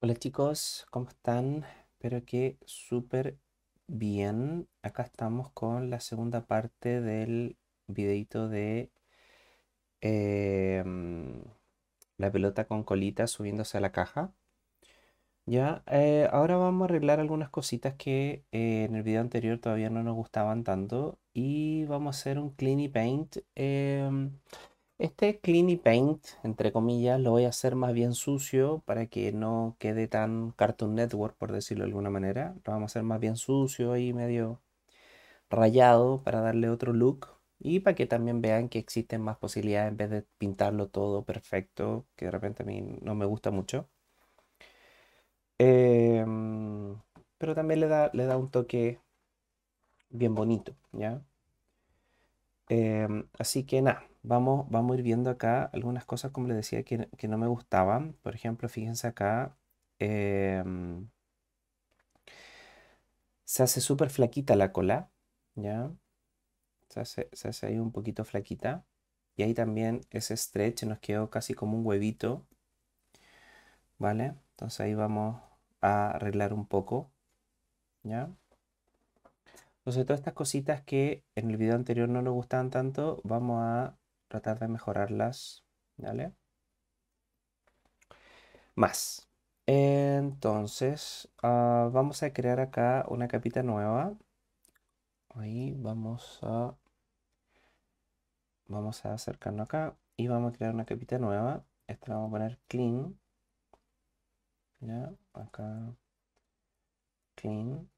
Hola chicos, ¿cómo están? Espero que súper bien. Acá estamos con la segunda parte del videito de em, la pelota con colita subiéndose a la caja. Ya, eh, ahora vamos a arreglar algunas cositas que eh, en el video anterior todavía no nos gustaban tanto y vamos a hacer un clean paint. Este Clean Paint, entre comillas, lo voy a hacer más bien sucio para que no quede tan Cartoon Network, por decirlo de alguna manera. Lo vamos a hacer más bien sucio y medio rayado para darle otro look. Y para que también vean que existen más posibilidades en vez de pintarlo todo perfecto, que de repente a mí no me gusta mucho. Em, pero también le da, le da un toque bien bonito, ¿ya? Em, así que nada, vamos, vamos a ir viendo acá algunas cosas, como les decía, que, no me gustaban. Por ejemplo, fíjense acá, em, se hace súper flaquita la cola, ¿ya? Se hace, se hace ahí un poquito flaquita. Y ahí también ese stretch nos quedó casi como un huevito, ¿vale? Entonces ahí vamos a arreglar un poco, ¿ya? Entonces todas estas cositas que en el video anterior no nos gustaban tanto, vamos a tratar de mejorarlas, ¿vale? Más. Entonces, ah, vamos a crear acá una capita nueva. Ahí vamos a... Vamos a acercarnos acá y vamos a crear una capita nueva. Esta la vamos a poner clean. Ya, acá. Clean.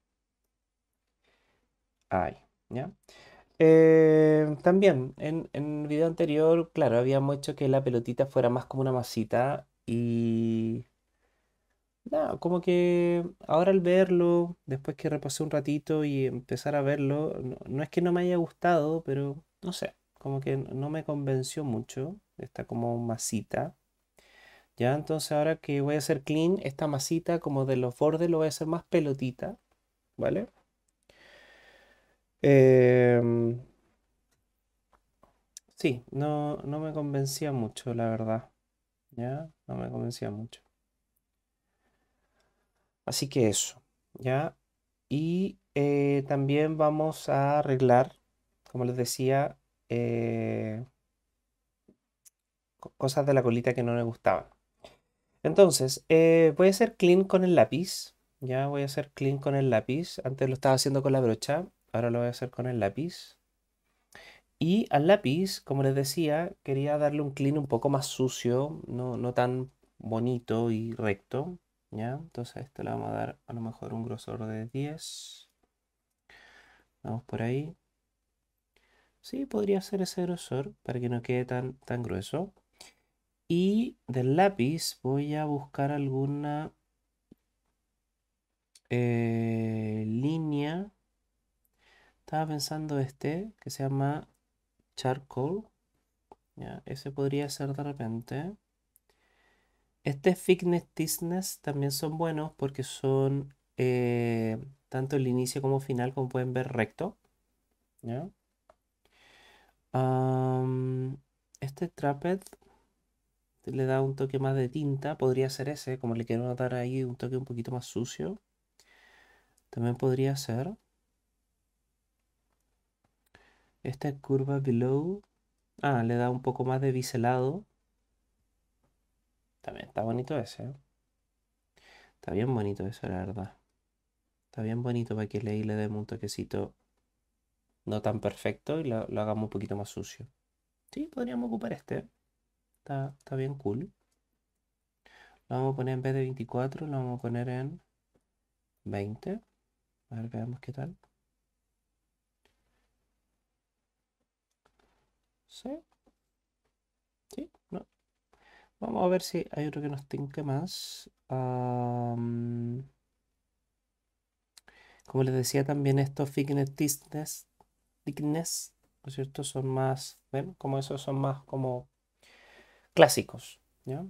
Ahí, ¿ya? Eh, también, en, el video anterior, claro, habíamos hecho que la pelotita fuera más como una masita y nada, como que ahora al verlo, después que repasé un ratito y empezar a verlo, no, no es que no me haya gustado, pero no sé, como que no me convenció mucho, está como masita, ¿ya? Entonces ahora que voy a hacer clean, esta masita como de los bordes lo voy a hacer más pelotita, ¿vale? Em, Sí, no, no me convencía mucho, la verdad. ¿Ya? No me convencía mucho. Así que eso, ¿ya? Y eh, también vamos a arreglar, como les decía, eh, co- cosas de la colita que no me gustaban. Entonces, eh, voy a hacer clean con el lápiz. Ya voy a hacer clean con el lápiz. Antes lo estaba haciendo con la brocha, ahora lo voy a hacer con el lápiz. Y al lápiz, como les decía, quería darle un clean un poco más sucio, no, no tan bonito y recto, ¿ya? Entonces a esto le vamos a dar a lo mejor un grosor de 10. Vamos por ahí. Sí, podría ser ese grosor para que no quede tan, tan grueso. Y del lápiz voy a buscar alguna eh, línea. Estaba pensando este, que se llama charcoal. ¿ya? Ese podría ser de repente. Este Thickness Thickness también son buenos porque son eh, tanto el inicio como final, como pueden ver, recto. ¿ya? Este Traped le da un toque más de tinta, podría ser ese, como le quiero dar ahí un toque un poquito más sucio. También podría ser. Este Curva Below, ah, le da un poco más de biselado. También está bonito ese. ¿eh? Está bien bonito ese, la verdad. Está bien bonito para que le, le demos un toquecito no tan perfecto y lo, lo hagamos un poquito más sucio. Sí, podríamos ocupar este. Está, está bien cool. Lo vamos a poner en vez de 24, lo vamos a poner en 20. A ver, veamos qué tal. ¿Sí? No. Vamos a ver si hay otro que nos tinque más. Como les decía también estos thickness, thickness, ¿no es cierto? Son más, ¿ven? Como esos son más como clásicos, ¿ya?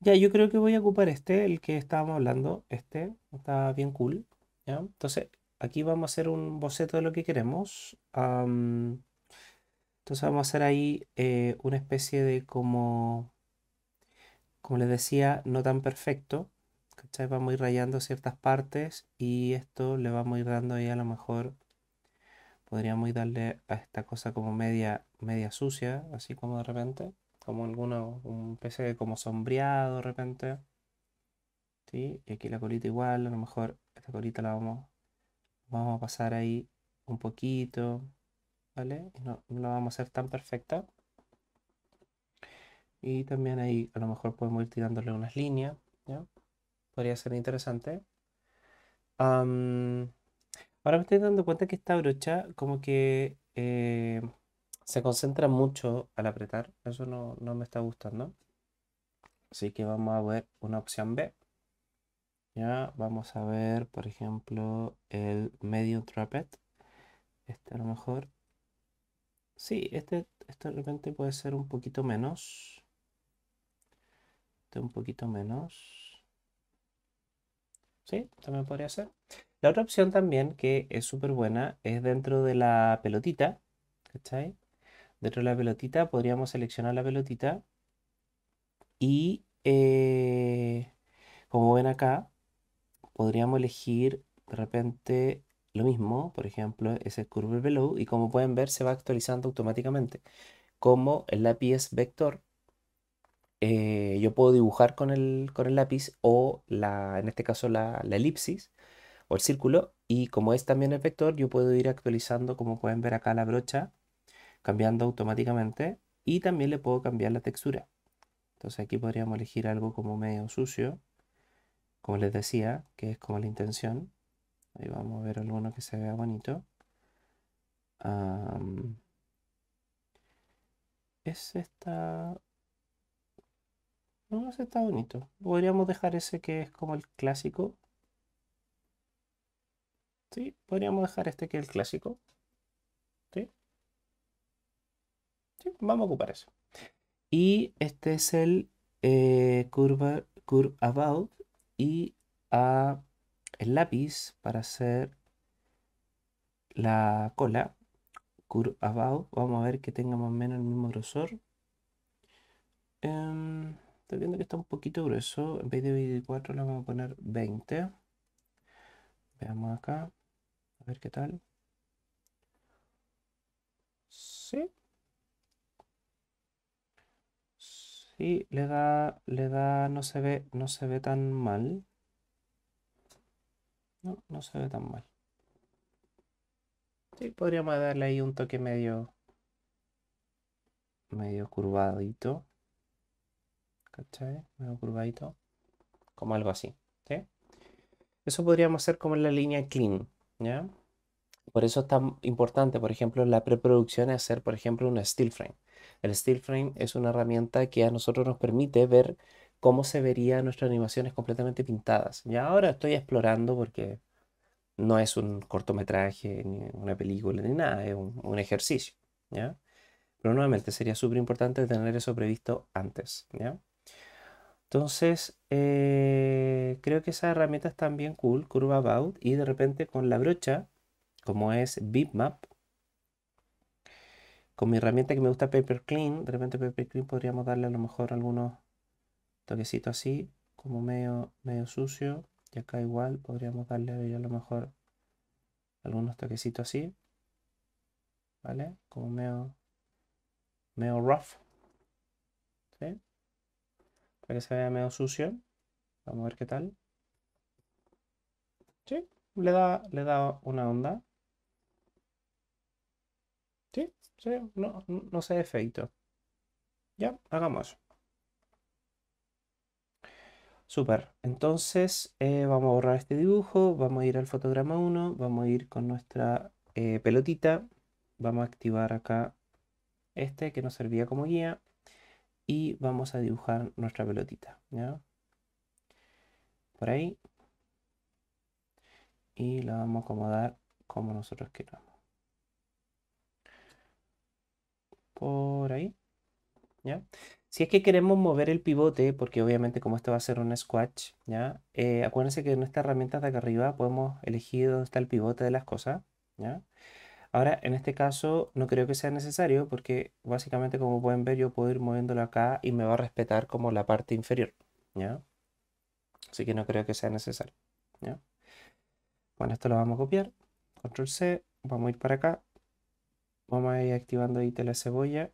Ya, yo creo que voy a ocupar este, el que estábamos hablando, este, está bien cool, ¿ya? Entonces, aquí vamos a hacer un boceto de lo que queremos. Entonces vamos a hacer ahí eh, una especie de como como les decía, no tan perfecto. ¿Cachai? Vamos a ir rayando ciertas partes y esto le vamos a ir dando ahí a lo mejor. Podríamos ir darle a esta cosa como media, media sucia, así como de repente. Como alguno, un pez como sombreado de repente. ¿Sí? Y aquí la colita igual, a lo mejor esta colita la vamos, vamos a pasar ahí un poquito, ¿vale? no, no vamos a hacer tan perfecta. Y también ahí a lo mejor podemos ir tirándole unas líneas, ¿ya? Podría ser interesante. ahora me estoy dando cuenta que esta brocha como que eh, se concentra mucho al apretar. Eso no, no me está gustando. Así que vamos a ver una opción B. Ya, vamos a ver, por ejemplo, el medium trapet. Este a lo mejor. Sí, este, este de repente puede ser un poquito menos. Este un poquito menos. Sí, también podría ser. La otra opción también, que es súper buena, es dentro de la pelotita. ¿Cachai? Dentro de la pelotita podríamos seleccionar la pelotita. Y eh, como ven acá, podríamos elegir de repente lo mismo, por ejemplo, ese curve below y como pueden ver se va actualizando automáticamente. Como el lápiz vector, eh, yo puedo dibujar con el, con el lápiz o la, en este caso la, la elipsis o el círculo y como es también el vector yo puedo ir actualizando como pueden ver acá la brocha cambiando automáticamente y también le puedo cambiar la textura. Entonces aquí podríamos elegir algo como medio sucio como les decía, que es como la intención. Ahí vamos a ver alguno que se vea bonito. ese está... No, ese está bonito. Podríamos dejar ese que es como el clásico. Sí, podríamos dejar este que es el clásico. Sí. Sí, vamos a ocupar eso. Y este es el eh, curve, curve about y a el lápiz para hacer la cola. Curve about vamos a ver que tenga más o menos el mismo grosor. Em, estoy viendo que está un poquito grueso. En vez de 24 le vamos a poner 20 veamos acá. A ver qué tal. Sí. Y le da, le da, no se ve, no se ve tan mal. No, no se ve tan mal. Sí, podríamos darle ahí un toque medio, medio curvadito. ¿Cachai? Medio curvadito. Como algo así. ¿sí? Eso podríamos hacer como en la línea clean, ¿ya? Por eso es tan importante, por ejemplo, la preproducción hacer, por ejemplo, un steel frame. El steel frame es una herramienta que a nosotros nos permite ver cómo se verían nuestras animaciones completamente pintadas. Y ahora estoy explorando porque no es un cortometraje, ni una película, ni nada, es un, ejercicio. ¿ya? Pero nuevamente sería súper importante tener eso previsto antes. ¿ya? Entonces, eh, creo que esas herramientas están bien cool, Curve About, y de repente con la brocha, como es Bitmap, con mi herramienta que me gusta Paper Clean, de repente Paper Clean podríamos darle a lo mejor algunos toquecitos así, como medio, medio sucio. Y acá igual podríamos darle a lo mejor algunos toquecitos así. ¿Vale? Como medio, medio rough. ¿Sí? Para que se vea medio sucio. Vamos a ver qué tal. ¿Sí? Le da, le da una onda. ¿Sí? No, no se efecto. Ya, hagamos. Super. Entonces eh, vamos a borrar este dibujo, vamos a ir al fotograma 1, vamos a ir con nuestra eh, pelotita, vamos a activar acá este que nos servía como guía y vamos a dibujar nuestra pelotita. ¿ya? Por ahí. Y la vamos a acomodar como nosotros queramos. por ahí. ¿Ya? Si es que queremos mover el pivote, porque obviamente como esto va a ser un squash, ¿ya? Eh, acuérdense que en esta herramienta de acá arriba podemos elegir dónde está el pivote de las cosas, ¿ya? Ahora, en este caso, no creo que sea necesario porque básicamente, como pueden ver, yo puedo ir moviéndolo acá y me va a respetar como la parte inferior, ¿ya? Así que no creo que sea necesario, ¿ya? Bueno, esto lo vamos a copiar, control C, vamos a ir para acá, vamos a ir activando ahí la cebolla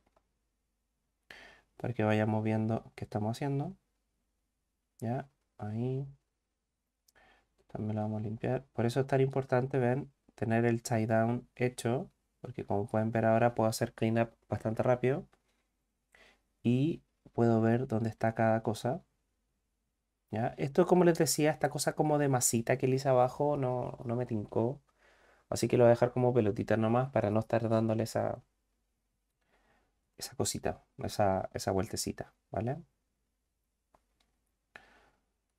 para que vayamos viendo qué estamos haciendo, ¿ya? Ahí. También lo vamos a limpiar. Por eso es tan importante, ven, tener el tie down hecho, porque como pueden ver ahora puedo hacer cleanup bastante rápido y puedo ver dónde está cada cosa. ¿Ya? Esto, como les decía, esta cosa como de masita que le hice abajo no, no me tincó. Así que lo voy a dejar como pelotita nomás para no estar dándole esa, esa cosita, esa, esa vueltecita, ¿vale?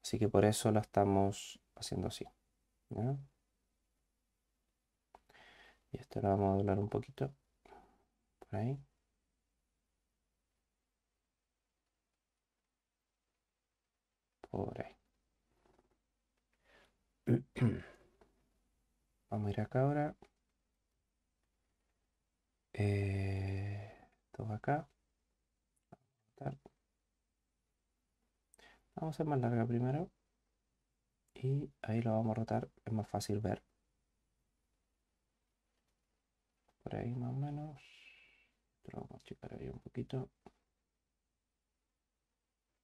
Así que por eso lo estamos haciendo así. Y esto lo vamos a doblar un poquito. Por ahí. Por ahí. Vamos a ir acá ahora. Eh, todo acá. Vamos a hacer más larga primero. Y ahí lo vamos a rotar, es más fácil ver. Por ahí más o menos. Lo vamos a achicar ahí un poquito.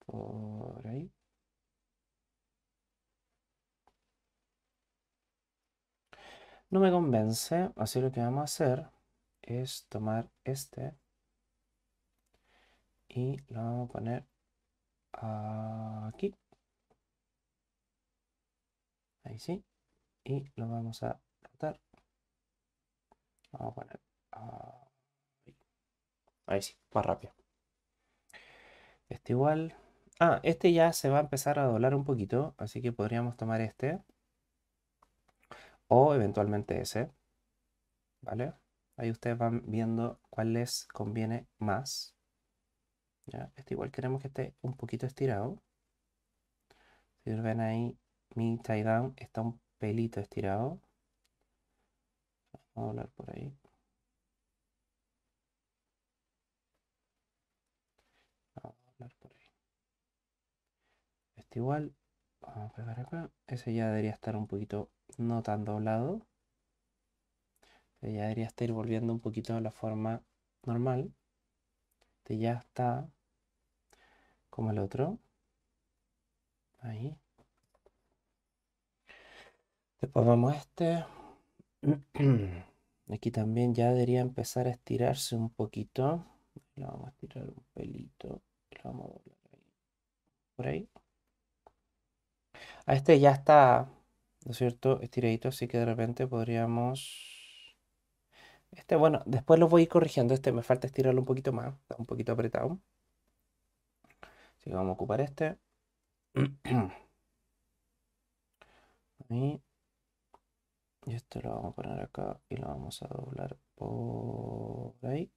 Por ahí. No me convence, así lo que vamos a hacer es tomar este y lo vamos a poner aquí. Ahí sí. Y lo vamos a rotar. Vamos a poner ahí. Ahí sí, más rápido. Este igual. Ah, este ya se va a empezar a doblar un poquito, así que podríamos tomar este. O eventualmente ese. ¿Vale? Ahí ustedes van viendo cuál les conviene más. ¿Ya? Este igual queremos que esté un poquito estirado. Si ven ahí, mi tie down está un pelito estirado. Vamos a hablar por ahí. Vamos. Este igual. Vamos a pegar acá. Ese ya debería estar un poquito no tan doblado. Este ya debería estar volviendo un poquito a la forma normal. Este ya está como el otro. Ahí. Después vamos a este. Aquí también ya debería empezar a estirarse un poquito. Lo vamos a estirar un pelito. Lo vamos a doblar. Por ahí. A este ya está, ¿no es cierto? Estiradito, así que de repente podríamos... Este, bueno, después lo voy a ir corrigiendo. Este me falta estirarlo un poquito más. Está un poquito apretado. Así que vamos a ocupar este. Y esto lo vamos a poner acá y lo vamos a doblar por ahí.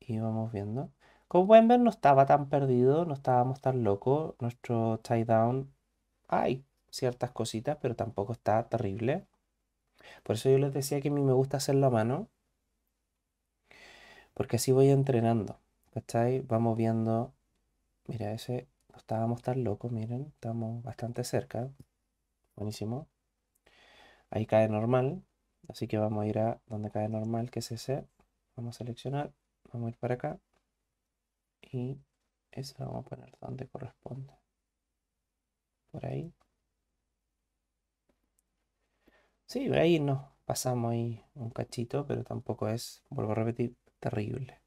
Y vamos viendo. Como pueden ver, no estaba tan perdido, no estábamos tan locos. Nuestro tie down, hay ciertas cositas, pero tampoco está terrible. Por eso yo les decía que a mí me gusta hacerlo a mano. Porque así voy entrenando. ¿Cachai? Vamos viendo. Mira, ese no estábamos tan locos, miren. Estamos bastante cerca. Buenísimo. Ahí cae normal, así que vamos a ir a donde cae normal, que es ese. Vamos a seleccionar, vamos a ir para acá. Y ese lo vamos a poner donde corresponde. Por ahí. Sí, ahí nos pasamos ahí un cachito, pero tampoco es, vuelvo a repetir, terrible.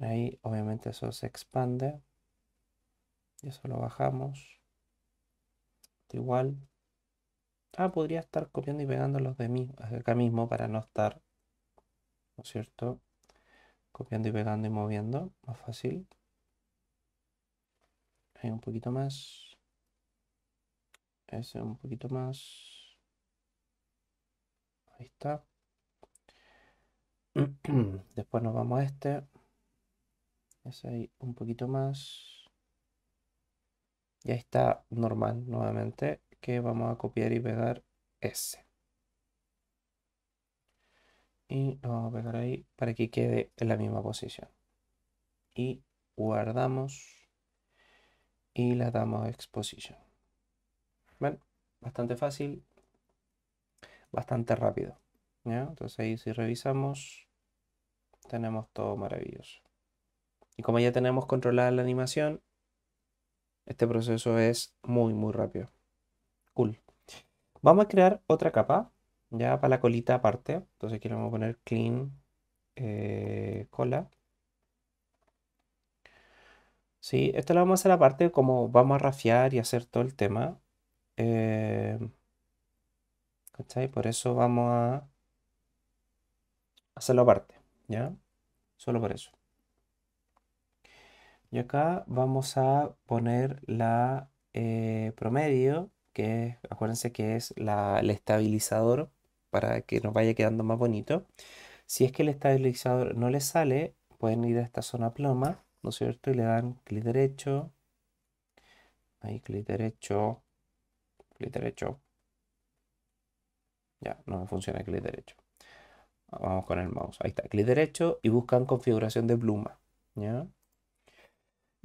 Ahí obviamente eso se expande. Y eso lo bajamos. Igual Ah, podría estar copiando y pegando los de mí acá mismo para no estar, ¿no es cierto? Copiando y pegando y moviendo, más fácil. Ahí un poquito más. Ese un poquito más. Ahí está. Después nos vamos a este. Ese ahí un poquito más. Y ahí está normal nuevamente que vamos a copiar y pegar ese. y lo vamos a pegar ahí para que quede en la misma posición. Y guardamos y la damos a exposición. ¿Ven? Bastante fácil, bastante rápido. Entonces ahí si revisamos, tenemos todo maravilloso. Y como ya tenemos controlada la animación, este proceso es muy, muy rápido. Cool. Vamos a crear otra capa, ya para la colita aparte. Entonces aquí le vamos a poner clean eh, cola. Sí, esto lo vamos a hacer aparte, como vamos a rafiar y hacer todo el tema. Eh, ¿Cachai? Por eso vamos a hacerlo aparte, ¿ya? Solo por eso. Y acá vamos a poner la eh, promedio, que acuérdense que es el estabilizador para que nos vaya quedando más bonito. Si es que el estabilizador no le sale, pueden ir a esta zona ploma, ¿no es cierto? Y le dan clic derecho, ahí clic derecho, clic derecho. Ya, no me funciona clic derecho. Vamos con el mouse. Ahí está, clic derecho y buscan configuración de pluma. ¿ya?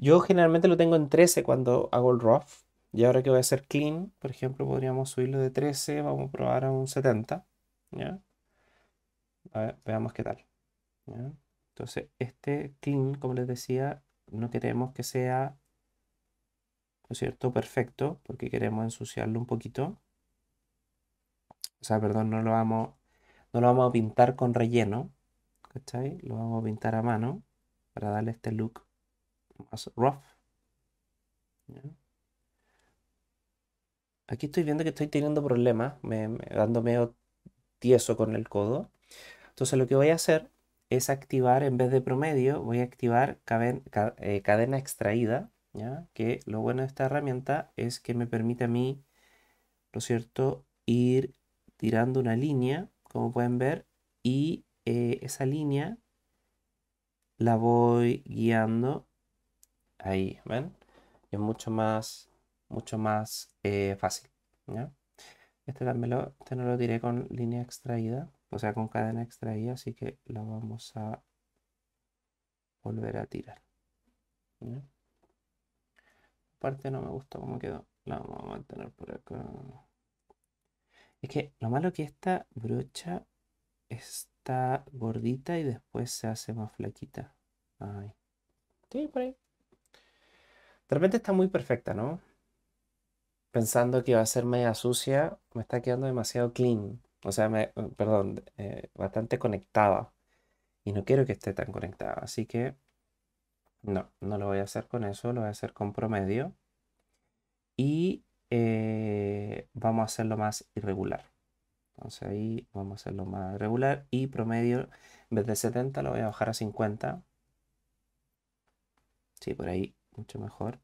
Yo generalmente lo tengo en 13 cuando hago el rough. Y ahora que voy a hacer clean, por ejemplo, podríamos subirlo de 13. Vamos a probar a un 70. ¿ya? A ver, veamos qué tal. Entonces, este clean, como les decía, no queremos que sea, ¿no cierto?, perfecto, porque queremos ensuciarlo un poquito. O sea, perdón, no lo vamos, no lo vamos a pintar con relleno, ¿cachai? Lo vamos a pintar a mano para darle este look más rough. Aquí estoy viendo que estoy teniendo problemas, me, dando medio tieso con el codo. Entonces lo que voy a hacer es activar, en vez de promedio, voy a activar eh, cadena extraída, ¿ya? Que lo bueno de esta herramienta es que me permite a mí, ¿no cierto?, ir tirando una línea, como pueden ver, y eh, esa línea la voy guiando ahí, ¿ven? Es mucho más, mucho más eh, fácil, ¿ya? Este también lo, este no lo tiré con línea extraída, o sea, con cadena extraída, así que lo vamos a volver a tirar. Aparte no me gusta cómo quedó, la vamos a mantener por acá. Es que lo malo que esta brocha está gordita y después se hace más flaquita. Ay. Sí, por ahí. De repente está muy perfecta, ¿no? Pensando que va a ser media sucia, me está quedando demasiado clean. O sea, me, perdón, eh, bastante conectada. Y no quiero que esté tan conectada. Así que no, no lo voy a hacer con eso, lo voy a hacer con promedio. Y eh, vamos a hacerlo más irregular. Entonces ahí vamos a hacerlo más irregular y promedio, en vez de 70 lo voy a bajar a 50. Sí, por ahí mucho mejor.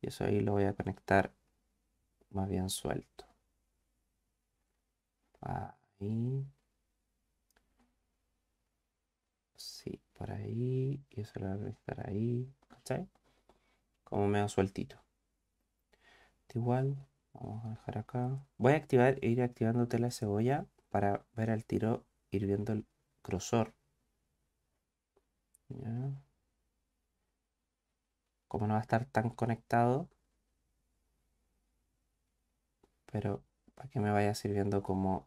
Y eso ahí lo voy a conectar más bien suelto. Ahí. Sí, por ahí. Y eso lo voy a conectar ahí. ¿Cachai? Como medio sueltito. Igual, vamos a dejar acá. Voy a activar ir activando tela cebolla para ver al tiro, ir viendo el grosor. Como no va a estar tan conectado, pero para que me vaya sirviendo como,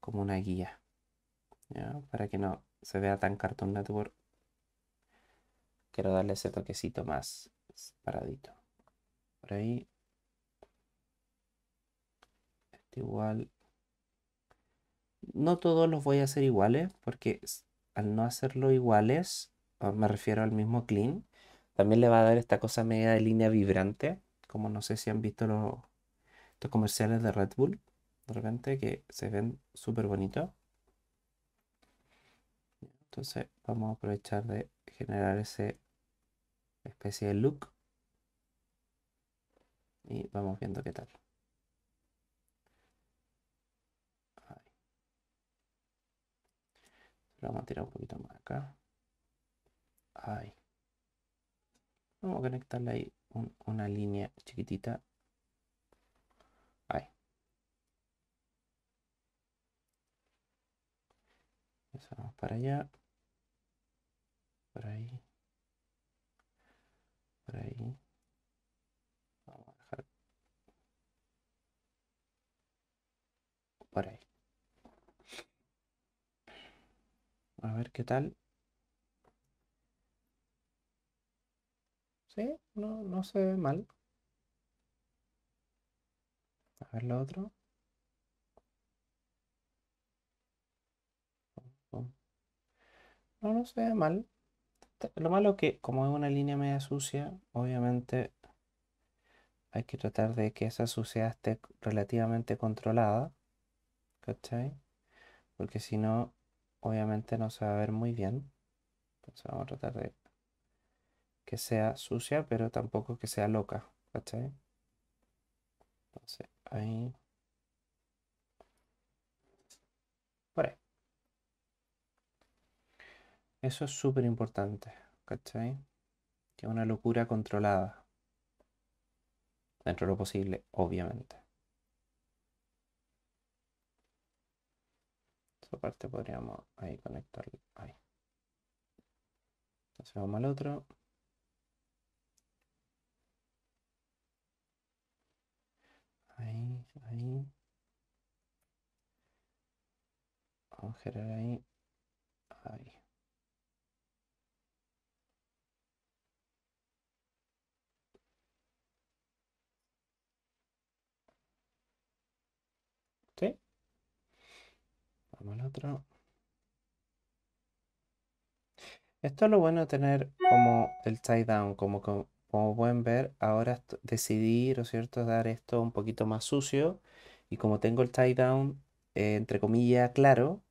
como una guía. Para que no se vea tan Cartoon Network. Quiero darle ese toquecito más paradito por ahí este igual no todos los voy a hacer iguales porque al no hacerlo iguales me refiero al mismo clean también le va a dar esta cosa media de línea vibrante como no sé si han visto los, estos comerciales de Red Bull de repente que se ven súper bonitos entonces vamos a aprovechar de generar ese especie de look y vamos viendo qué tal. vamos a tirar un poquito más acá. Ahí. Vamos a conectarle ahí una línea chiquitita. Ahí. Empezamos para allá. Por ahí. Por ahí. Vamos a dejar. Por ahí. A ver qué tal. Sí, no, no se ve mal. A ver lo otro. No, no se ve mal. Lo malo que, como es una línea media sucia, obviamente hay que tratar de que esa suciedad esté relativamente controlada. ¿Cachai? Porque si no, obviamente no se va a ver muy bien. Entonces vamos a tratar de que sea sucia, pero tampoco que sea loca. ¿Cachai? Entonces, ahí. Por ahí. Eso es súper importante, ¿cachai? Que una locura controlada. Dentro de lo posible, obviamente. Esa parte podríamos ahí conectar. Ahí. Entonces vamos al otro. Ahí, ahí. Vamos a girar ahí. Ahí. ¿Sí? Vamos al otro. Esto es lo bueno de tener como el tie down, como, como, como pueden ver, ahora decidí, ¿no es cierto?, dar esto un poquito más sucio y como tengo el tie down, eh, entre comillas, claro,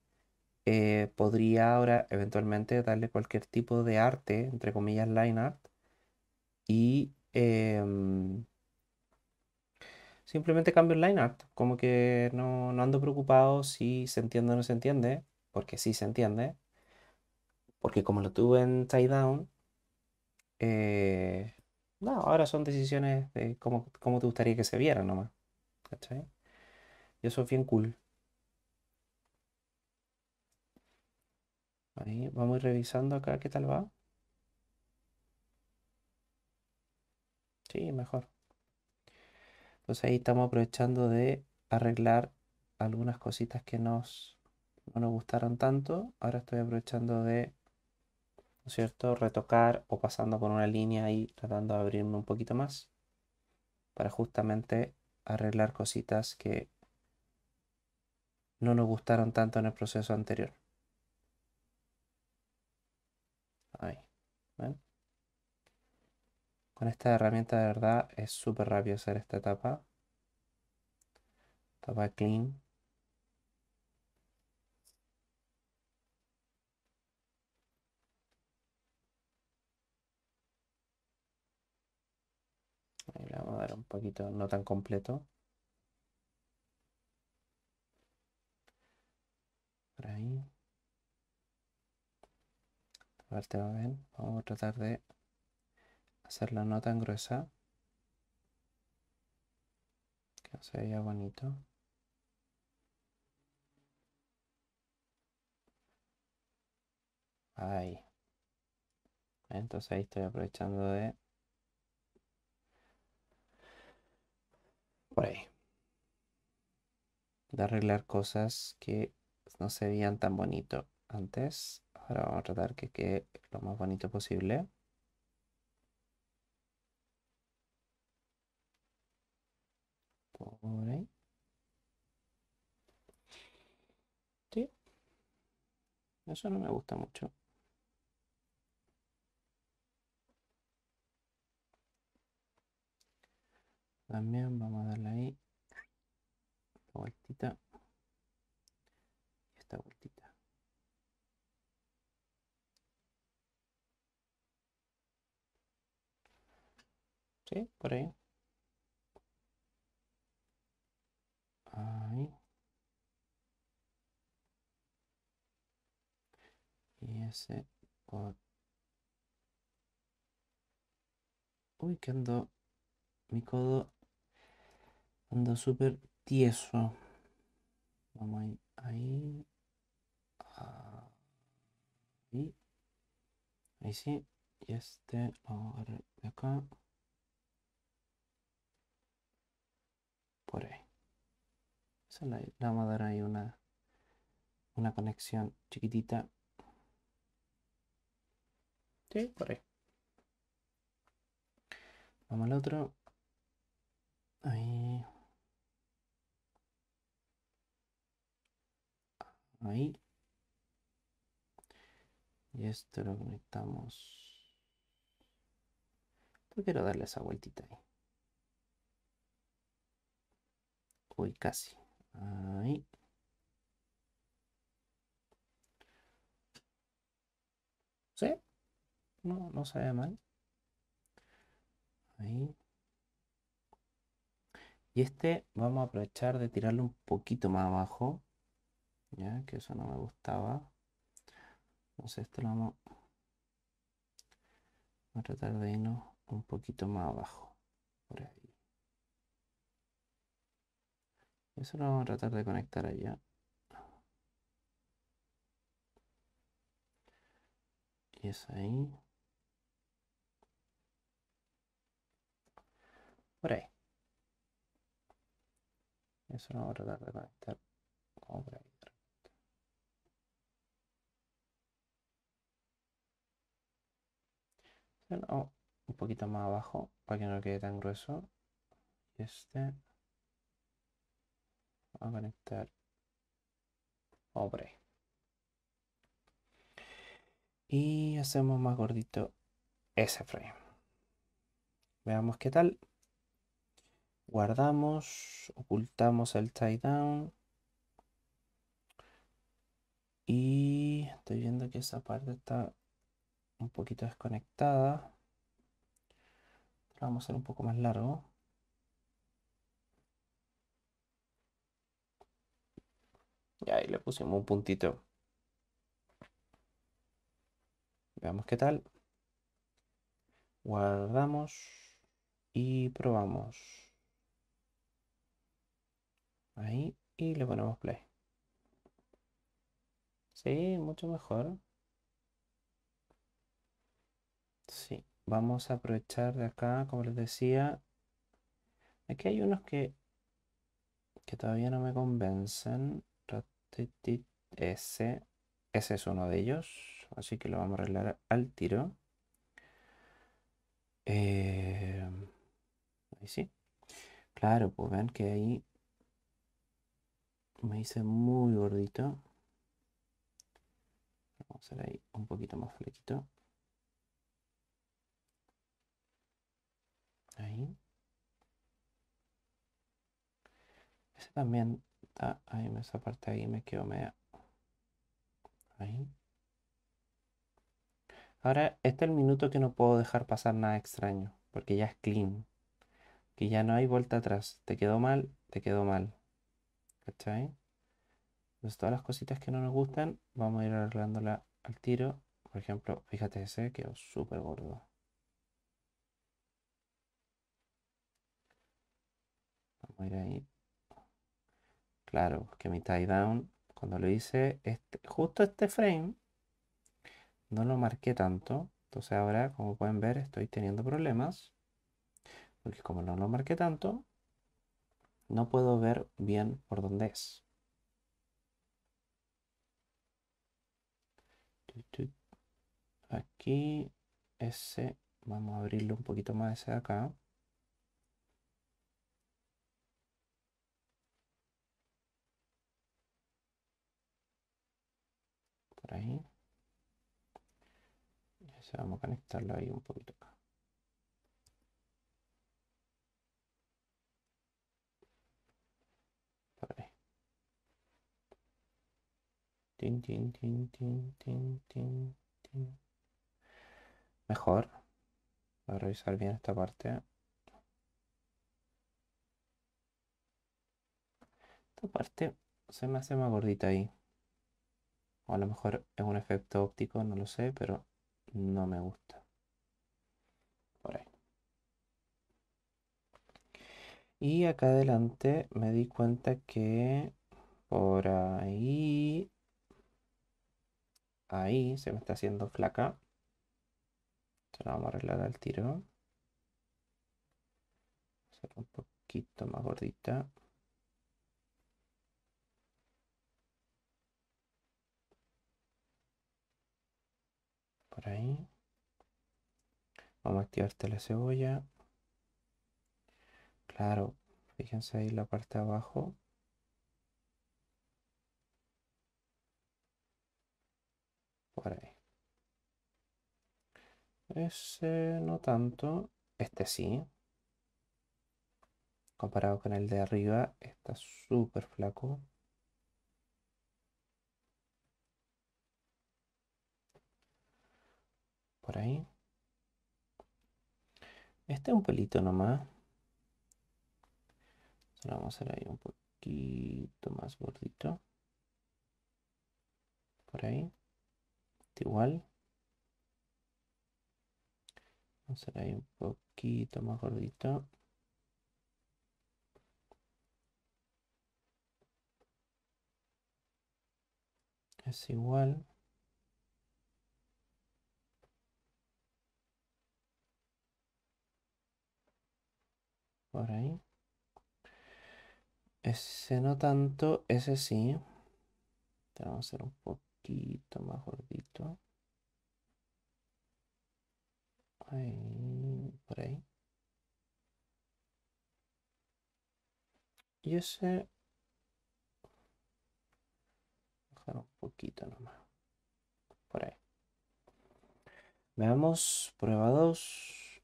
eh, podría ahora eventualmente darle cualquier tipo de arte, entre comillas, line art y em, simplemente cambio el line art, como que no, no ando preocupado si se entiende o no se entiende, porque sí se entiende, porque como lo tuve en tie down, eh, no, ahora son decisiones de cómo, cómo te gustaría que se vieran nomás. ¿Cachai? Y eso es bien cool. Ahí vamos a ir revisando acá qué tal va. Sí, mejor. Entonces ahí estamos aprovechando de arreglar algunas cositas que nos, no nos gustaron tanto. Ahora estoy aprovechando de ¿no es cierto? Retocar o pasando por una línea y tratando de abrirme un poquito más para justamente arreglar cositas que no nos gustaron tanto en el proceso anterior. Ahí, ¿ven? Con esta herramienta de verdad es súper rápido hacer esta etapa. Etapa clean. Le vamos a dar un poquito, no tan completo. Por ahí. Parte va bien. Vamos a tratar de hacerla no tan gruesa. Que se vea bonito. Ahí. Entonces ahí estoy aprovechando de por ahí. De arreglar cosas que no se veían tan bonito antes. Ahora vamos a tratar que quede lo más bonito posible. Por ahí. Sí. Eso no me gusta mucho. También vamos a darle ahí esta vueltita y esta vueltita. Sí, por ahí. Ahí. Y ese por... Uy, que ando... Mi codo anda súper tieso. Vamos ahí. Ahí. Ahí. Ahí sí. Y este lo vamos a agarrar de acá. Por ahí. Esa la, le vamos a dar ahí una, una conexión chiquitita. Sí, por ahí. Vamos al otro. Ahí. Y esto lo conectamos. Yo quiero darle esa vueltita ahí. Uy, casi. Ahí. ¿Sí? No, no se ve mal. Ahí. Y este vamos a aprovechar de tirarlo un poquito más abajo. Ya, que eso no me gustaba. Entonces este lo vamos a tratar de irnos un poquito más abajo. Por ahí. Eso lo vamos a tratar de conectar allá. Y es ahí. Por ahí. Eso lo vamos a tratar de conectar por ahí. No, un poquito más abajo para que no quede tan grueso. Este. A conectar vamos por ahí y hacemos más gordito ese frame. Veamos qué tal. Guardamos ocultamos el tie down. Y estoy viendo que esa parte está un poquito desconectada vamos a hacer un poco más largo Y ahí le pusimos un puntito. Veamos qué tal. Guardamos y probamos. Ahí y le ponemos play. Sí, mucho mejor. Sí, vamos a aprovechar de acá, como les decía. Aquí hay unos que, que todavía no me convencen. Ese, ese es uno de ellos. Así que lo vamos a arreglar al tiro. Eh, ahí sí. Claro, pues ven que ahí me hice muy gordito. Vamos a hacer ahí un poquito más flequito. Ahí. Ese también ahí esa parte ahí me quedo media ahí ahora este es el minuto que no puedo dejar pasar nada extraño porque ya es clean que ya no hay vuelta atrás te quedó mal te quedó mal ¿cachai? entonces todas las cositas que no nos gustan vamos a ir arreglándola al tiro por ejemplo fíjate ese quedó súper gordo vamos a ahí Claro, que mi tie down, cuando lo hice, este, justo este frame, no lo marqué tanto. Entonces ahora, como pueden ver, estoy teniendo problemas. Porque como no lo marqué tanto, no puedo ver bien por dónde es. Aquí, ese, vamos a abrirlo un poquito más ese de acá. Ahí. Y vamos a conectarlo ahí un poquito acá. Por ahí. Tin, tin, tin, tin, tin, tin, tin. Mejor. Voy a revisar bien esta parte. Esta parte se me hace más gordita ahí. O a lo mejor es un efecto óptico, no lo sé, pero no me gusta. Por ahí. Y acá adelante me di cuenta que por ahí Ahí se me está haciendo flaca. Se la vamos a arreglar al tiro. Un poquito más gordita. Ahí. Vamos a activarte la cebolla. Claro, fíjense ahí la parte de abajo. Por ahí. Ese no tanto. Este sí. Comparado con el de arriba, está súper flaco. Por ahí. Este es un pelito nomás. Se lo vamos a hacer ahí un poquito más gordito. Por ahí. igual. Vamos a hacer ahí un poquito más gordito. Es igual. Por ahí. Ese no tanto, ese sí. vamos a hacer un poquito más gordito. Ahí, por ahí. Y ese... Bajar un poquito nomás. Por ahí. Veamos, prueba 2.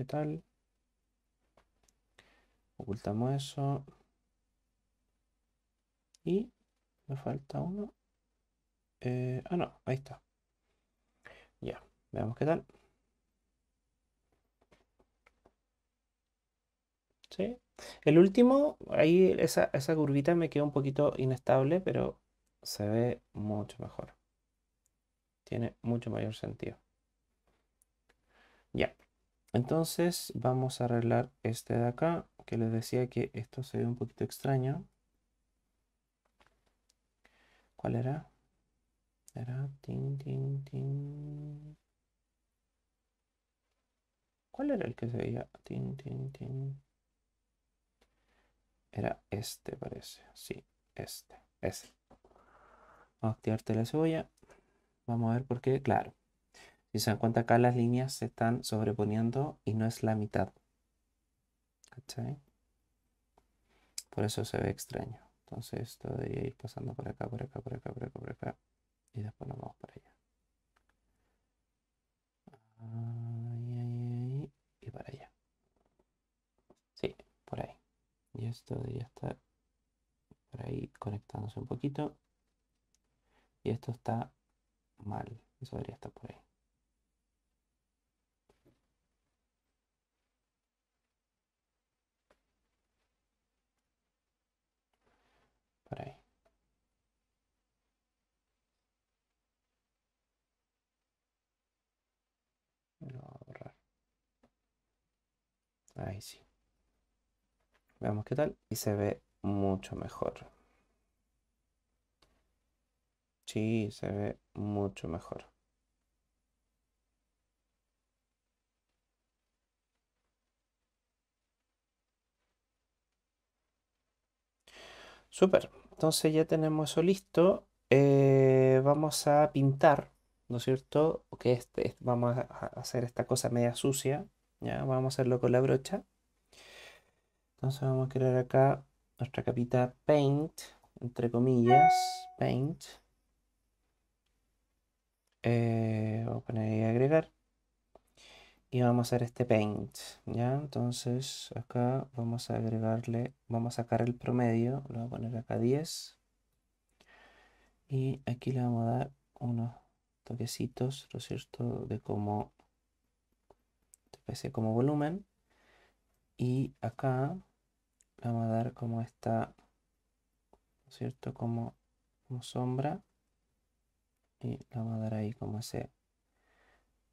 ¿Qué tal? Ocultamos eso. Y me falta uno. Eh, ah, no, ahí está. Ya, veamos qué tal. ¿Sí? El último, ahí esa, esa curvita me queda un poquito inestable, pero se ve mucho mejor. Tiene mucho mayor sentido. Ya. Entonces vamos a arreglar este de acá, que les decía que esto se ve un poquito extraño. ¿Cuál era? Era tin, tin, tin. ¿Cuál era el que se veía? Tin, tin, tin. Era este, parece. Sí, este. Ese. Vamos a activarte la cebolla. Vamos a ver por qué. Claro. Si se dan cuenta acá las líneas se están sobreponiendo y no es la mitad. ¿Cachai? Por eso se ve extraño. Entonces esto debería ir pasando por acá, por acá, por acá, por acá, por acá. Y después nos vamos para allá. y para allá. Sí, por ahí. Y esto debería estar por ahí conectándose un poquito. Y esto está mal. Eso debería estar por ahí. Por ahí. lo voy a borrar. Ahí sí. Veamos qué tal. Y se ve mucho mejor. Sí, se ve mucho mejor. Súper. Entonces ya tenemos eso listo. Eh, vamos a pintar, ¿no es cierto? Que este, vamos a hacer esta cosa media sucia. Ya, vamos a hacerlo con la brocha. Entonces vamos a crear acá nuestra capita Paint, entre comillas, Paint. Eh, vamos a poner ahí agregar. Y vamos a hacer este Paint, ¿ya? Entonces acá vamos a agregarle, vamos a sacar el promedio, lo voy a poner acá 10. Y aquí le vamos a dar unos toquecitos, ¿no es cierto? De como, de como volumen. Y acá vamos a dar como esta, ¿no es cierto? Como, como sombra. Y le vamos a dar ahí como ese,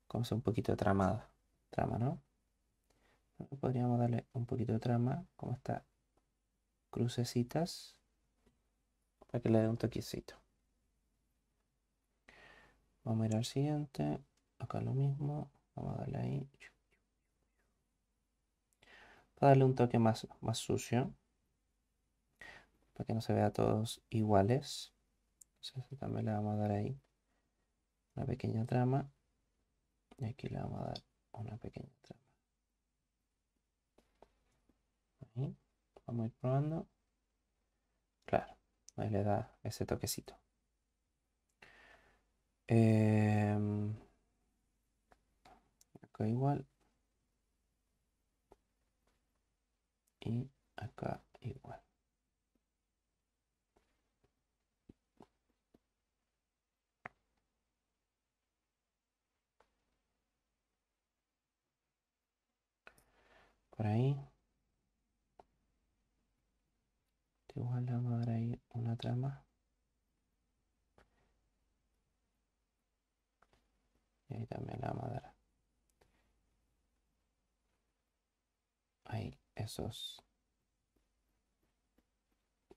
como ese un poquito de tramada, trama, ¿no? Podríamos darle un poquito de trama, como estas crucecitas, para que le dé un toquecito. Vamos a ir al siguiente. Acá lo mismo. Vamos a darle ahí. Para darle un toque más, más sucio. Para que no se vea todos iguales. Entonces también le vamos a dar ahí una pequeña trama. Y aquí le vamos a dar una pequeña trama. Ahí. Vamos a ir probando. Claro, ahí le da ese toquecito. Em, acá igual. Y acá igual. Por ahí. Igual le vamos a dar ahí una trama. Y ahí también la vamos a dar. Ahí, esos.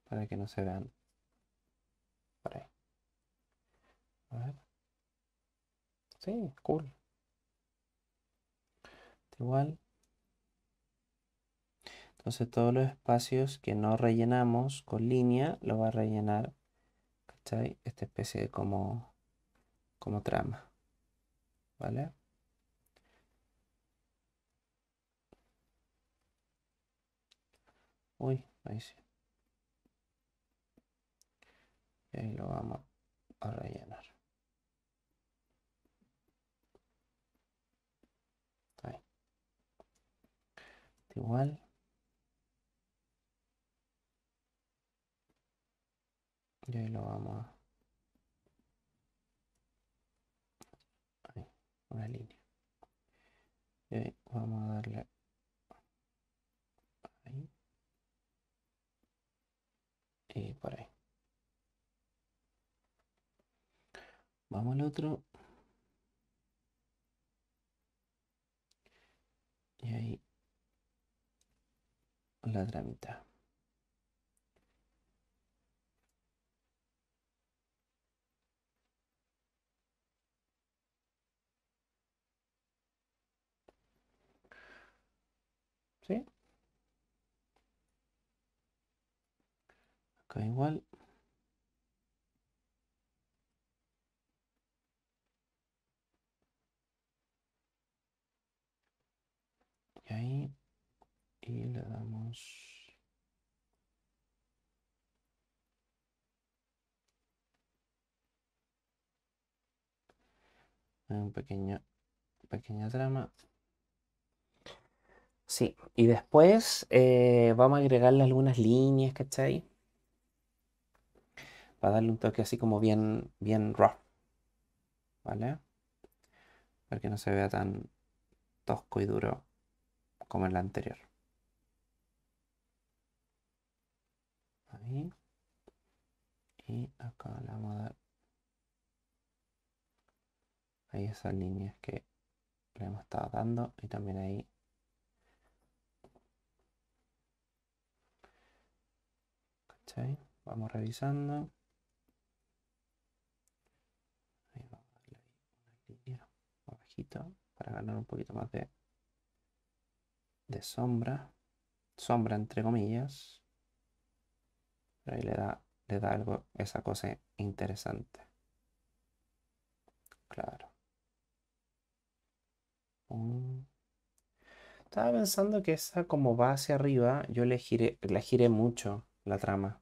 Para que no se vean. Por ahí. Sí, cool. Igual. Entonces todos los espacios que no rellenamos con línea lo va a rellenar, ¿cachai? Esta especie de como, como trama. ¿Vale? Uy, ahí sí. Y ahí lo vamos a rellenar. Ahí. Igual. Y ahí lo vamos a... Ahí, una línea. Y ahí vamos a darle... Ahí. Y por ahí. Vamos al otro. Y ahí la tramita. ¿Sí? Acá igual. Y ahí. Y le damos... Un pequeño, pequeña trama. Sí, y después eh, vamos a agregarle algunas líneas, ¿cachai? Para darle un toque así como bien, bien raw. ¿Vale? Para que no se vea tan tosco y duro como en la anterior. Ahí. Y acá le vamos a dar ahí esas líneas que le hemos estado dando y también ahí ¿cachai? vamos revisando ahí vamos a darle una línea para ganar un poquito más de de sombra. Sombra entre comillas. Pero ahí le da le da algo esa cosa interesante. Claro. Estaba pensando que esa como va hacia arriba, yo le giré, la giré mucho la trama.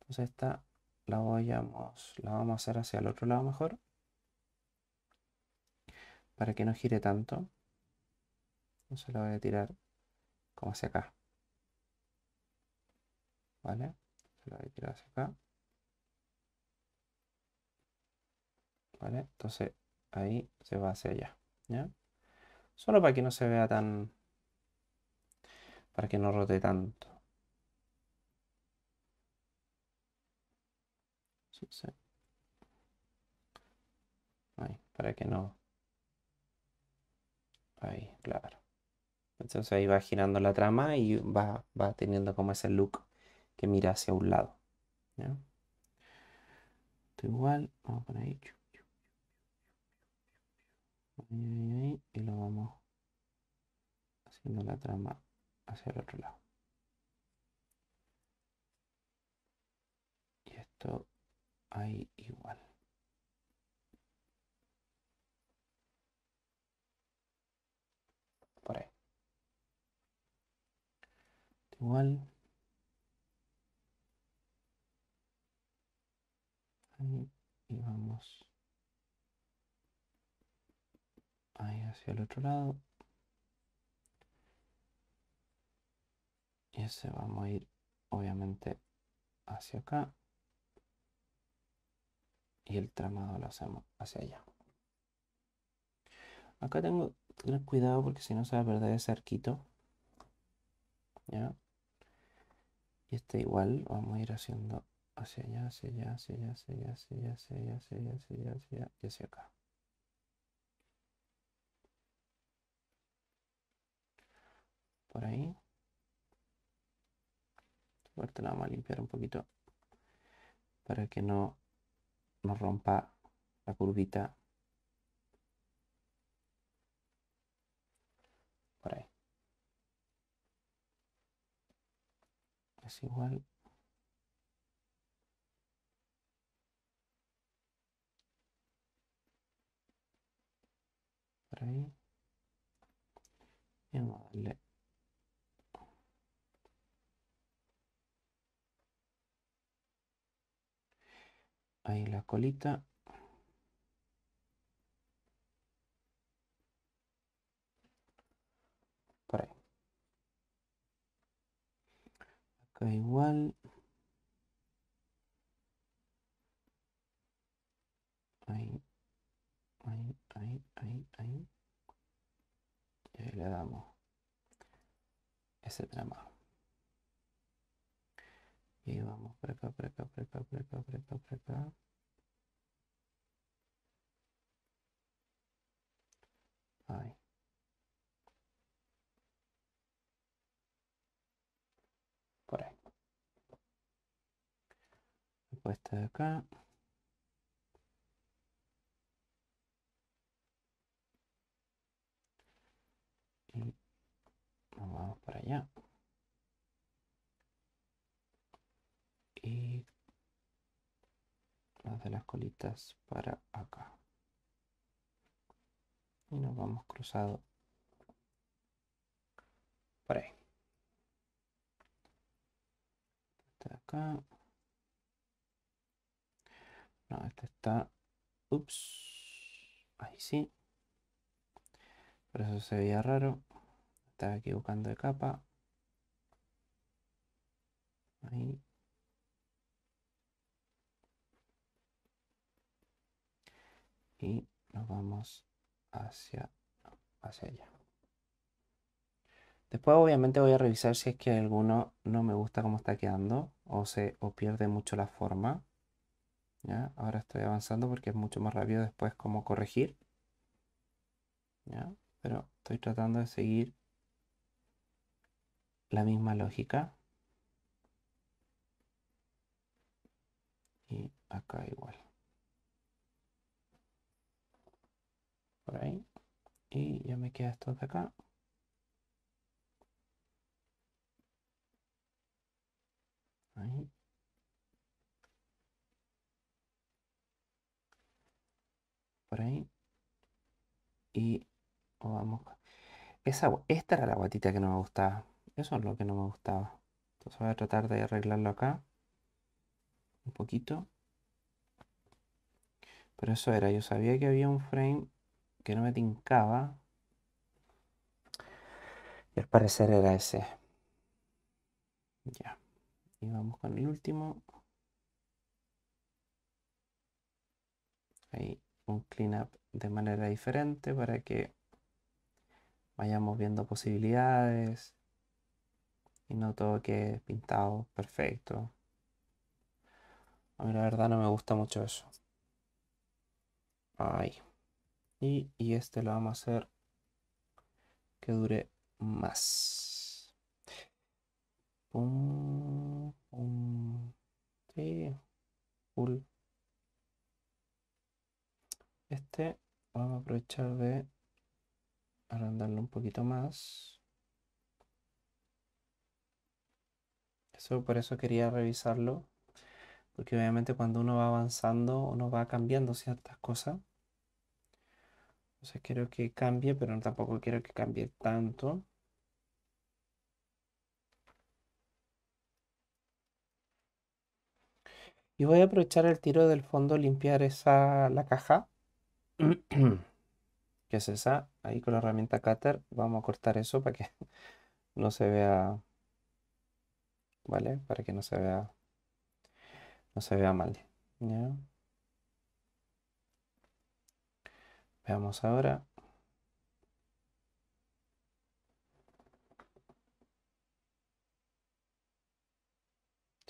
Entonces esta la vamos, la vamos a hacer hacia el otro lado mejor. Para que no gire tanto. Entonces la voy a tirar como hacia acá. ¿Vale? Se la voy a tirar hacia acá. ¿Vale? Entonces ahí se va hacia allá. ¿Ya? Solo para que no se vea tan... Para que no rote tanto. Ahí, para que no... Ahí, claro. Entonces ahí va girando la trama y va, va teniendo como ese look que mira hacia un lado. Esto igual, vamos a poner ahí, y lo vamos haciendo la trama hacia el otro lado. Y esto ahí igual. Por ahí. Igual. Ahí y vamos ahí hacia el otro lado. Y ese vamos a ir obviamente hacia acá. Y el tramado lo hacemos hacia allá. Acá tengo tener cuidado porque si no se va a perder ese arquito. ¿Ya? Y este igual vamos a ir haciendo hacia allá, hacia allá, hacia allá, hacia allá, hacia allá, hacia allá, hacia allá, hacia allá, hacia allá y hacia acá. Por ahí. Suerte la vamos a limpiar un poquito para que no nos rompa la curvita. Por ahí. Es igual. Por ahí. Y vamos a darle ahí la colita. Por ahí. Acá igual. Ahí, ahí, ahí, ahí, ahí. Y ahí le damos ese tramado. Y vamos por acá, por acá, por acá, por acá, por acá, por acá. Ahí. Por ahí. De acá. Y nos vamos para allá. y las de las colitas para acá y nos vamos cruzado por ahí este acá no este está ups ahí sí por eso se veía raro estaba equivocando de capa ahí y nos vamos hacia, hacia allá. Después obviamente voy a revisar si es que alguno no me gusta cómo está quedando o, se, o pierde mucho la forma. Ahora estoy avanzando porque es mucho más rápido después cómo corregir. ¿Ya? Pero estoy tratando de seguir la misma lógica. Y acá igual. por ahí y ya me queda esto de acá ahí por ahí y vamos esa, esta era la guatita que no me gustaba eso es lo que no me gustaba entonces voy a tratar de arreglarlo acá un poquito pero eso era, yo sabía que había un frame que no me tincaba. Y al parecer era ese. Ya. Y vamos con el último. Ahí un cleanup de manera diferente para que vayamos viendo posibilidades y no todo que pintado perfecto. A mí la verdad no me gusta mucho eso. Ahí. Y, este lo vamos a hacer que dure más. Pum, pum. Sí, full. Este vamos a aprovechar de agrandarlo un poquito más. Eso por eso quería revisarlo, porque obviamente cuando uno va avanzando, uno va cambiando ciertas cosas. Entonces quiero que cambie, pero tampoco quiero que cambie tanto. Y voy a aprovechar el tiro del fondo, limpiar esa, la caja. que es esa? Ahí con la herramienta cutter vamos a cortar eso para que no se vea, ¿vale? Para que no se vea, no se vea mal. Veamos ahora.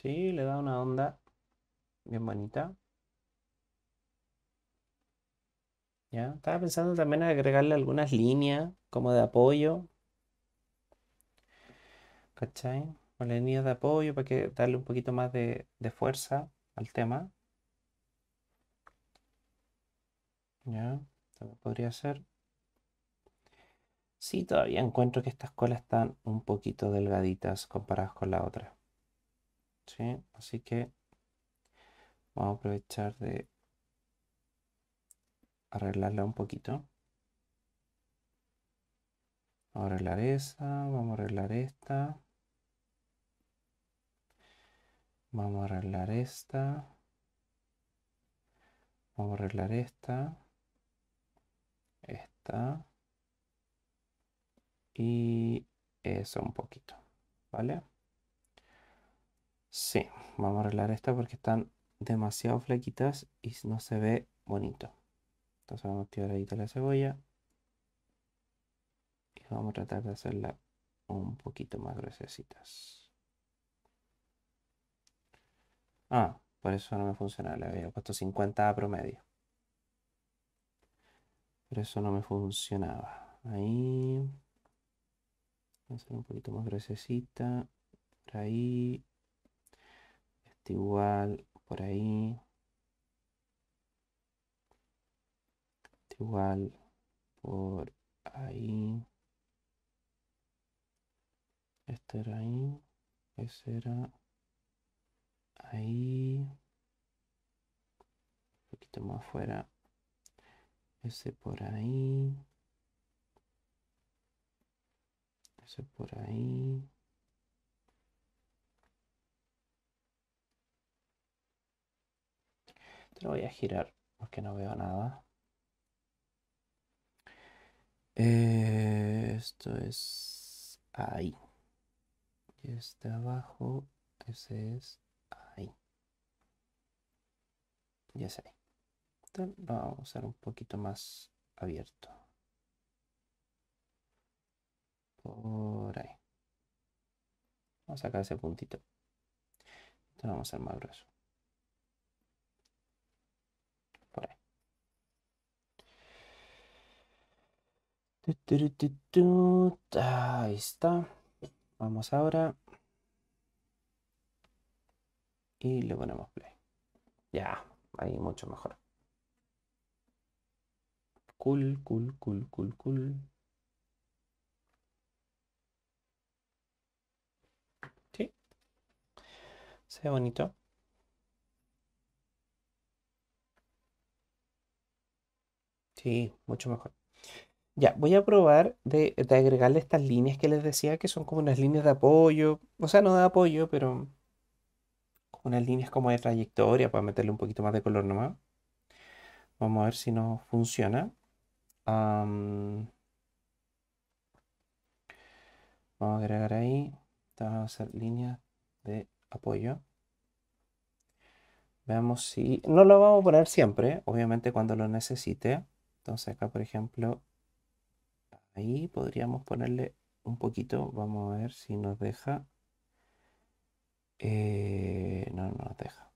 Sí, le da una onda bien bonita. Estaba pensando también en agregarle algunas líneas como de apoyo. ¿Cachai? O líneas de apoyo para que darle un poquito más de, de fuerza al tema. ¿Ya? También podría ser. Sí, todavía encuentro que estas colas están un poquito delgaditas comparadas con la otra. ¿Sí? Así que vamos a aprovechar de arreglarla un poquito. Vamos a arreglar esa, vamos a arreglar esta. Vamos a arreglar esta. Vamos a arreglar esta. Esta. Y eso un poquito. ¿Vale? Sí, vamos a arreglar esta porque están demasiado flequitas y no se ve bonito. Entonces vamos a ahí la cebolla. Y vamos a tratar de hacerla un poquito más gruesecitas. Ah, por eso no me funciona. Le había puesto 50 a promedio. Por eso no me funcionaba. Ahí. Vamos a hacer un poquito más gruesecita. Por ahí. Este igual. Por ahí. Igual por ahí. Este era ahí. Ese era ahí. Un poquito más afuera. Ese por ahí. Ese por ahí. Te lo voy a girar porque no veo nada. Eh, esto es ahí. Y este abajo, ese es ahí. Y ese ahí. Entonces, lo vamos a hacer un poquito más abierto. Por ahí. Vamos a sacar ese puntito. Entonces vamos a hacer más grueso. Ahí está. Vamos ahora. Y le ponemos play. Ya, ahí mucho mejor. Cool, cool, cool, cool, cool. Sí. Se ve bonito. Sí, mucho mejor. Ya, voy a probar de, agregarle estas líneas que les decía, que son como unas líneas de apoyo, o sea, no de apoyo, pero unas líneas como de trayectoria para meterle un poquito más de color nomás. Vamos a ver si nos funciona. vamos a agregar ahí, vamos a hacer líneas de apoyo. Veamos si... No lo vamos a poner siempre, obviamente cuando lo necesite. Entonces acá, por ejemplo, Ahí podríamos ponerle un poquito. Vamos a ver si nos deja. Eh, no, no nos deja.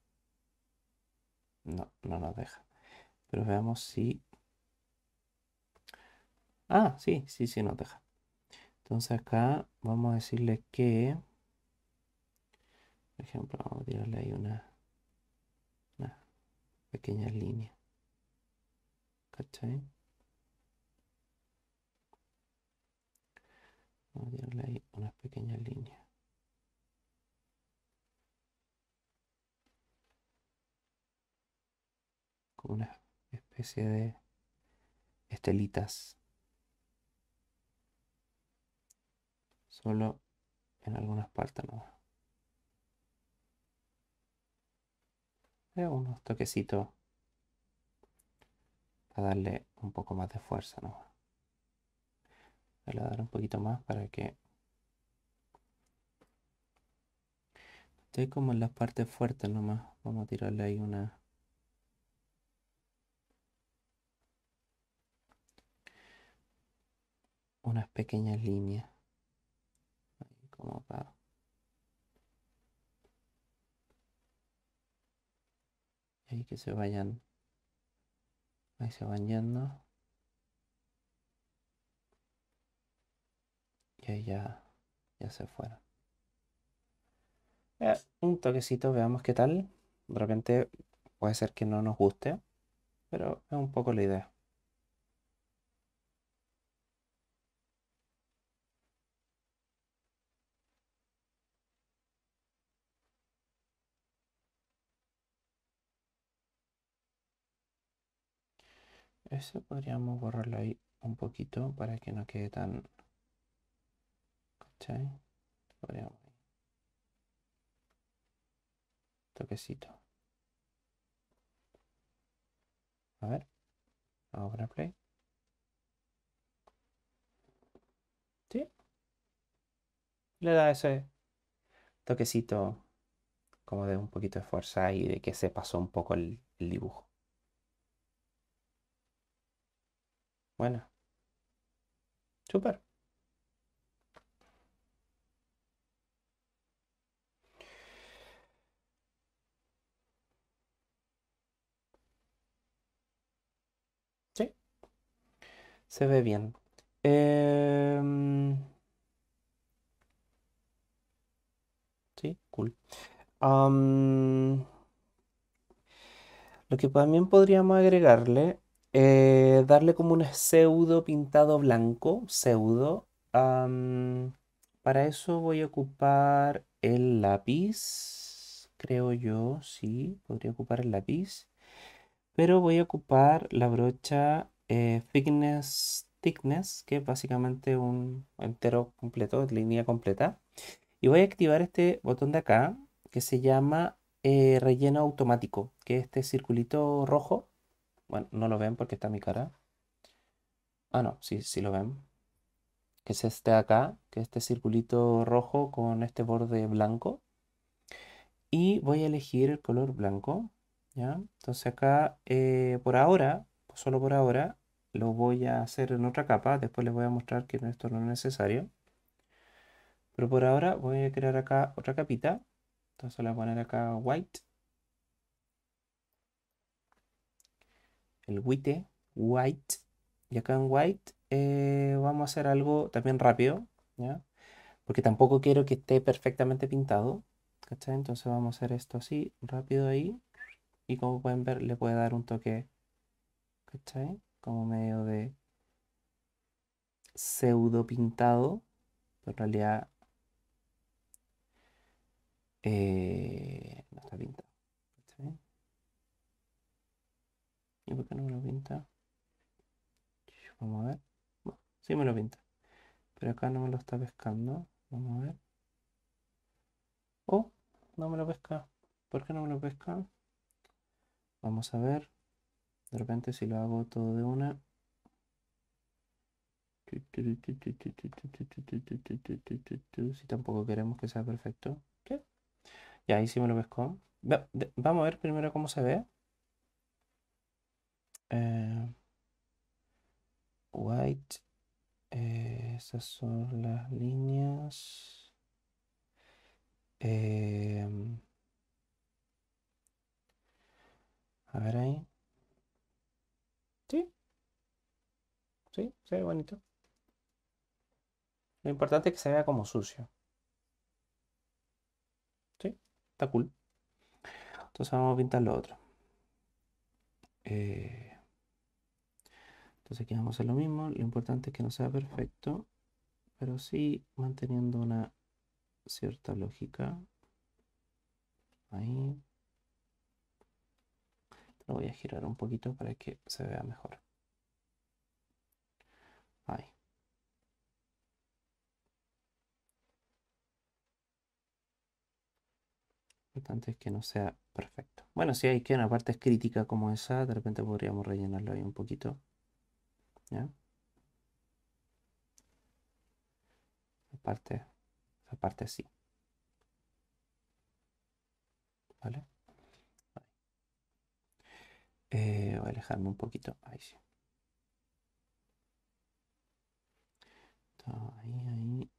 No, no nos deja. Pero veamos si... Ah, sí, sí, sí nos deja. Entonces acá vamos a decirle que... Por ejemplo, vamos a tirarle ahí una, pequeña línea. ¿Cachai? Vamos a tirarle ahí unas pequeñas líneas. Como una especie de estelitas. Solo en algunas partes no. unos toquecitos para darle un poco más de fuerza, ¿no? A dar un poquito más para que estoy como en las partes fuertes nomás. Vamos a tirarle ahí una unas pequeñas líneas. Ahí como para ahí que se vayan ahí se van yendo ya, ya se fueron. Eh, un toquecito veamos qué tal. De repente puede ser que no nos guste pero es un poco la idea. Eso podríamos borrarlo ahí un poquito para que no quede tan... Toquecito. A ver. Vamos a poner play. ¿Sí? Le da ese toquecito como de un poquito de fuerza y de que se pasó un poco el, dibujo. Bueno, súper. Sí, se ve bien. Em, sí, cool. lo que también podríamos agregarle eh, darle como un pseudo pintado blanco, pseudo. para eso voy a ocupar el lápiz, creo yo, sí, podría ocupar el lápiz. Pero voy a ocupar la brocha eh, Thickness, Thickness, que es básicamente un entero completo, línea completa. Y voy a activar este botón de acá, que se llama eh, relleno automático, que es este circulito rojo bueno, no lo ven porque está mi cara. Ah, no, sí, sí lo ven. Que es este acá, que es este circulito rojo con este borde blanco. Y voy a elegir el color blanco. ¿ya? Entonces acá, eh, por ahora, solo por ahora, lo voy a hacer en otra capa. Después les voy a mostrar que esto no es necesario. Pero por ahora voy a crear acá otra capita. Entonces le voy a poner acá white. el white, white. Y acá en white eh, vamos a hacer algo también rápido. Porque tampoco quiero que esté perfectamente pintado. Entonces vamos a hacer esto así, rápido ahí. Y como pueden ver, le puede dar un toque, ¿cachai? Como medio de pseudo pintado, pero en realidad eh, no está pintado. ¿Y por qué no me lo pinta? Vamos a ver. Bueno, sí me lo pinta. Pero acá no me lo está pescando. Vamos a ver. Oh, no me lo pesca. ¿Por qué no me lo pesca? Vamos a ver. De repente si lo hago todo de una. Si tampoco queremos que sea perfecto. Ya, ahí sí me lo pescó. Vamos a ver primero cómo se ve. Eh, white. Eh, esas son las líneas. Em, a ver ahí. Sí. Sí, se ve bonito. Lo importante es que se vea como sucio. Sí, está cool. Entonces vamos a pintar lo otro. Eh, entonces aquí vamos a hacer lo mismo. Lo importante es que no sea perfecto. pero sí manteniendo una cierta lógica. Ahí. Lo voy a girar un poquito para que se vea mejor. Ahí. importante es que no sea perfecto. Bueno, si hay que una parte es crítica como esa, de repente podríamos rellenarlo ahí un poquito. ¿Ya? Esa parte, esa parte sí. ¿Vale? Eh, voy a alejarme un poquito. Ahí sí. Ahí, ahí,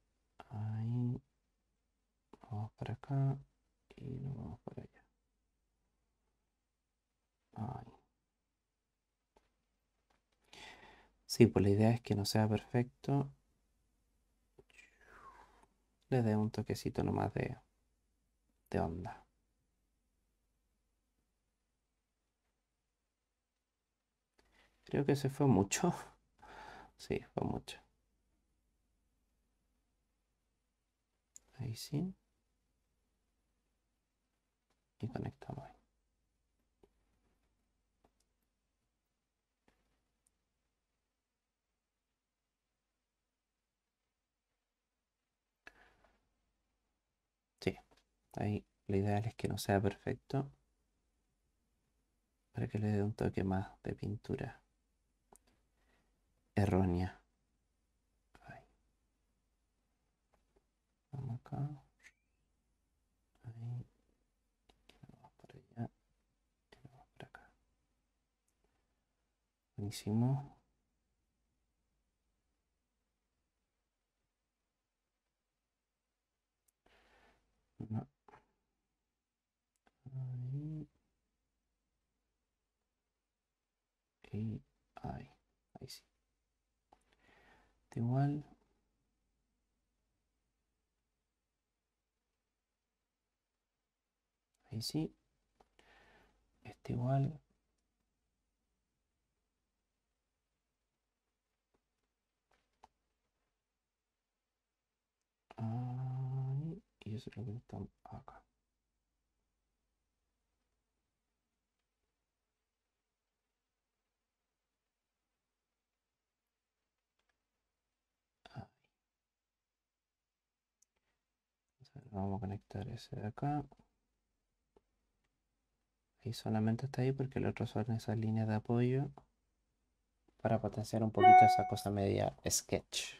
ahí. Vamos para acá y nos vamos para allá. Ahí. Sí, pues la idea es que no sea perfecto. Le dé un toquecito nomás de, de onda. Creo que se fue mucho. Sí, fue mucho. Ahí sí. Y conectamos ahí. Sí, ahí la ideal es que no sea perfecto para que le dé un toque más de pintura errónea. Ahí. Vamos acá. Ahí. Vamos para allá. Vamos para acá. Buenísimo. No. Ahí. Y ahí. Ahí sí. Este igual. Sí. Este igual. Ahí. Y eso es lo que está acá. Vamos a conectar ese de acá. Ahí solamente está ahí porque el otro son esas líneas de apoyo para potenciar un poquito esa cosa media sketch.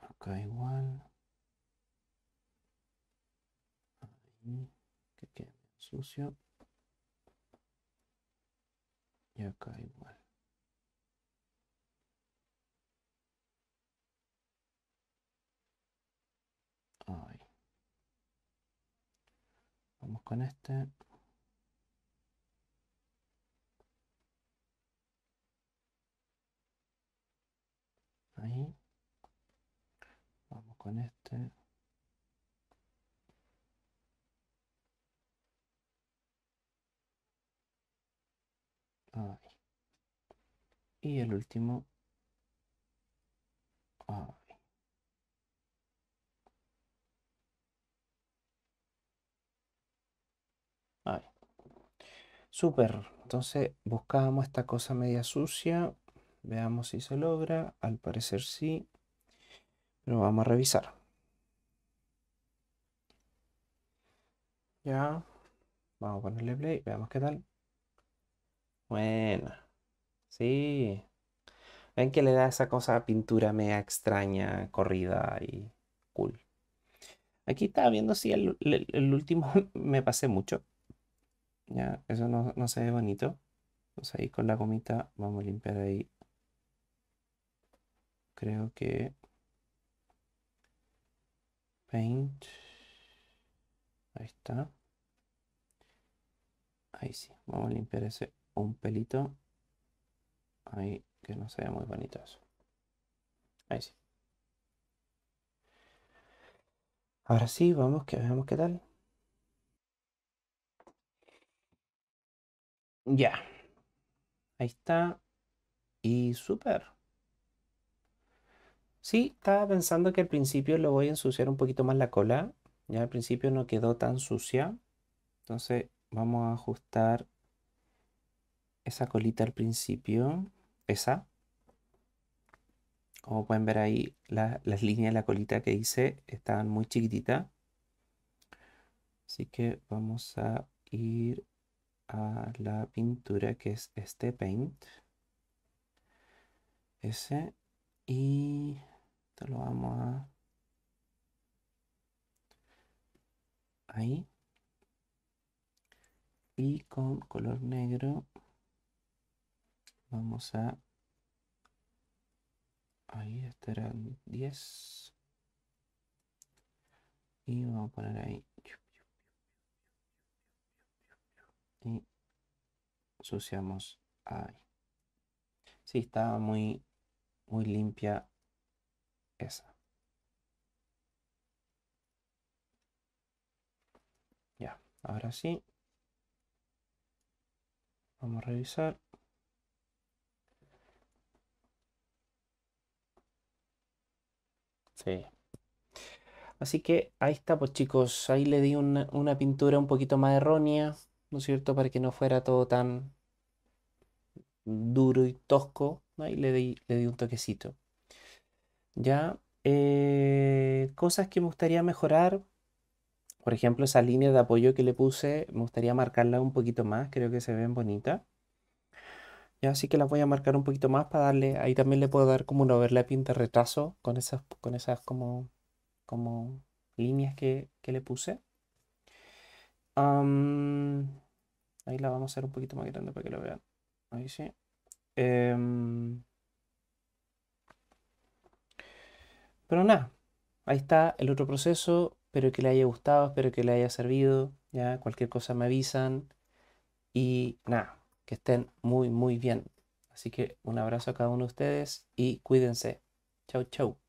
Acá igual. Ahí, que quede sucio. Y acá igual. Ahí. Vamos con este. Ahí. Vamos con este. Ahí. Y el último. Ahí. Ahí. Súper. Entonces buscamos esta cosa media sucia. Veamos si se logra. Al parecer sí. Pero vamos a revisar. Ya. Vamos a ponerle play. Veamos qué tal. Bueno. Sí. Ven que le da esa cosa pintura media extraña, corrida y cool. Aquí estaba viendo si el último me pasé mucho. Ya, eso no, no se ve bonito. Entonces ahí con la gomita vamos a limpiar ahí. Creo que... Paint. Ahí está. Ahí sí. Vamos a limpiar ese un pelito. Ahí que no se ve muy bonito eso. Ahí sí. Ahora sí, vamos que veamos qué tal. Ya. Ahí está. Y súper. Sí, estaba pensando que al principio lo voy a ensuciar un poquito más la cola. Ya al principio no quedó tan sucia. Entonces vamos a ajustar esa colita al principio. Esa. Como pueden ver ahí, las líneas de la colita que hice estaban muy chiquititas. Así que vamos a ir a la pintura que es este paint. Ese. Y esto lo vamos a... Ahí. Y con color negro vamos a... Ahí estarán 10. Y vamos a poner ahí. Y asociamos ahí. Sí, estaba muy, muy limpia esa. Ya, ahora sí. Vamos a revisar. Sí. Así que ahí está, pues chicos, ahí le di una, una pintura un poquito más errónea, ¿no es cierto? Para que no fuera todo tan duro y tosco. Ahí le di, le di un toquecito. Ya, eh, cosas que me gustaría mejorar. Por ejemplo, esa línea de apoyo que le puse, me gustaría marcarla un poquito más. Creo que se ven bonitas. Ya, así que las voy a marcar un poquito más para darle. Ahí también le puedo dar como un overlapping de retraso con esas, con esas como, como líneas que, le puse. Ahí la vamos a hacer un poquito más grande para que lo vean. Ahí sí. Em, pero nada, ahí está el otro proceso. Espero que le haya gustado, espero que le haya servido. Ya, cualquier cosa me avisan. Y nada, que estén muy, muy bien. Así que un abrazo a cada uno de ustedes y cuídense. Chau, chau.